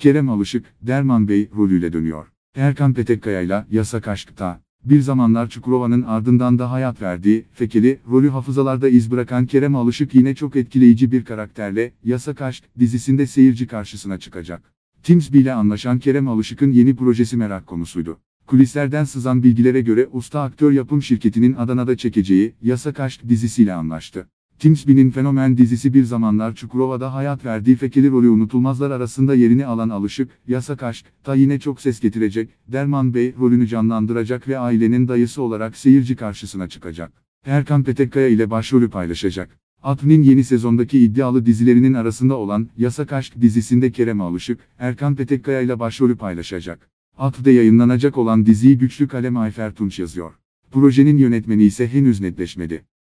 Kerem Alışık, Derman Bey rolüyle dönüyor. Erkan Petekkaya ile Yasak Aşk'ta, bir zamanlar Çukurova'nın ardından da hayat verdiği, Fekeli, rolü hafızalarda iz bırakan Kerem Alışık yine çok etkileyici bir karakterle, Yasak Aşk, dizisinde seyirci karşısına çıkacak. Timsby ile anlaşan Kerem Alışık'ın yeni projesi merak konusuydu. Kulislerden sızan bilgilere göre usta aktör yapım şirketinin Adana'da çekeceği Yasak Aşk dizisiyle anlaştı. Timsby'nin fenomen dizisi bir zamanlar Çukurova'da hayat verdiği Fekeli rolü unutulmazlar arasında yerini alan Alışık, Yasak Aşk, ta yine çok ses getirecek, Derman Bey rolünü canlandıracak ve ailenin dayısı olarak seyirci karşısına çıkacak. Erkan Petekkaya ile başrolü paylaşacak. Atvin'in yeni sezondaki iddialı dizilerinin arasında olan Yasak Aşk dizisinde Kerem Alışık, Erkan Petekkaya ile başrolü paylaşacak. At'de yayınlanacak olan diziyi Güçlü Kalem Ayfer Tunç yazıyor. Projenin yönetmeni ise henüz netleşmedi.